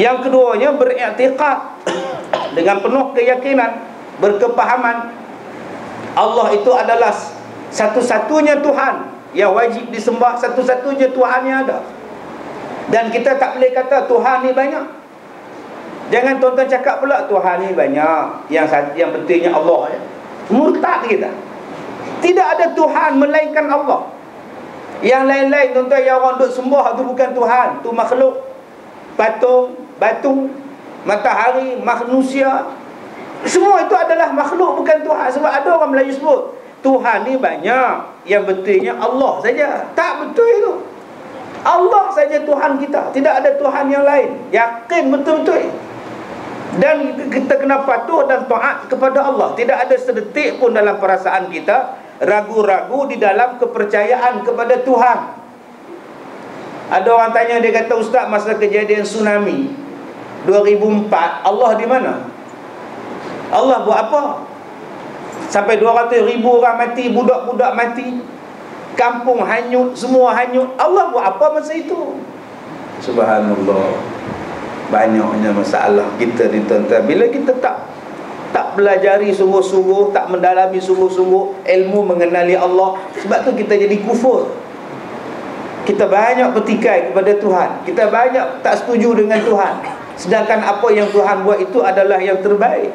Yang keduanya beriktikad dengan penuh keyakinan, berkepahaman Allah itu adalah satu-satunya Tuhan yang wajib disembah, satu-satunya Tuhan yang ada. Dan kita tak boleh kata Tuhan ni banyak. Jangan tuan-tuan cakap pula Tuhan ni banyak. Yang yang pentingnya Allah ya. Murtad kita. Tidak ada Tuhan melainkan Allah. Yang lain-lain tuan-tuan yang orang duk sembah tu bukan Tuhan, tu makhluk. Patung, batu, matahari, manusia. Semua itu adalah makhluk bukan Tuhan. Sebab ada orang Melayu sebut Tuhan ni banyak. Yang betulnya Allah saja. Tak betul itu. Allah saja Tuhan kita Tidak ada Tuhan yang lain Yakin betul-betul Dan kita kena patuh dan taat kepada Allah Tidak ada sedetik pun dalam perasaan kita Ragu-ragu di dalam kepercayaan kepada Tuhan Ada orang tanya dia kata Ustaz masa kejadian tsunami 2004 Allah di mana? Allah buat apa? Sampai 200 ribu orang mati Budak-budak mati kampung hanyut, semua hanyut. Allah buat apa masa itu? Subhanallah. Banyaknya masalah kita di tuan Bila kita tak tak belajari sungguh-sungguh, tak mendalami sungguh-sungguh ilmu mengenali Allah, sebab tu kita jadi kufur. Kita banyak bertikai kepada Tuhan. Kita banyak tak setuju dengan Tuhan. Sedangkan apa yang Tuhan buat itu adalah yang terbaik.